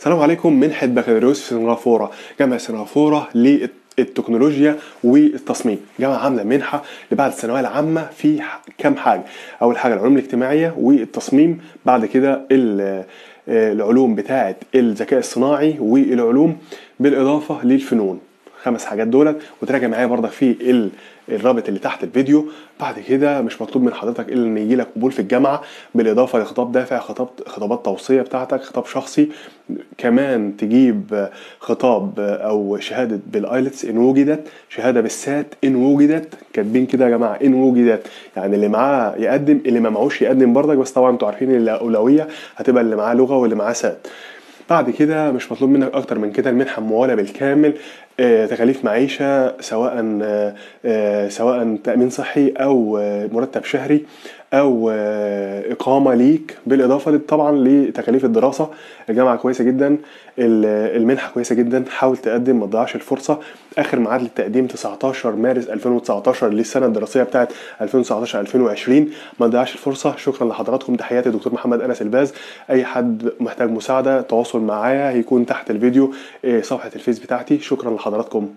السلام عليكم منحة بكالوريوس في سنغافورة جامعة سنغافورة للتكنولوجيا والتصميم. جامعة عاملة منحة لبعد الثانوية العامة في كام حاجة. أول حاجة العلوم الاجتماعية والتصميم بعد كده آه، العلوم بتاعة الذكاء الصناعي والعلوم بالإضافة للفنون. خمس حاجات دولت. وتراجع معايا برضك في ال- الرابط اللي تحت الفيديو. بعد كده مش مطلوب من حضرتك إلا إن يجي لك قبول في الجامعة بالإضافة لخطاب دافع خطاب خطابات توصية بتاعتك خطاب شخصي. كمان تجيب خطاب أو شهادة بالآيلتس إن وجدت شهادة بالسات إن وجدت. كاتبين كده يا جماعة إن وجدت. يعني اللي معاه يقدم اللي ما معهوش يقدم برضك. بس طبعا أنتوا عارفين الأولوية هتبقى اللي معاه لغة واللي معاه سات. بعد كده مش مطلوب منك أكتر من كده المنحة مموله بالكامل. تكاليف معيشة سواء آه، آه، سواء تأمين صحي أو آه، مرتب شهري أو آه، إقامة ليك. بالإضافة طبعا لتكاليف الدراسة. الجامعة كويسة جدا ال- المنحة كويسة جدا. حاول تقدم ما تضيعش الفرصة. آخر ميعاد للتقديم 19 مارس 2019 للسنه الدراسية بتاعت 2019 2020 ما تضيعش الفرصة. شكرا لحضراتكم. تحياتي دكتور محمد أنس الباز. أي حد محتاج مساعدة تواصل معايا هيكون تحت الفيديو آه، صفحة الفيس بتاعتي. شكرا لحضراتكم. حضراتكم.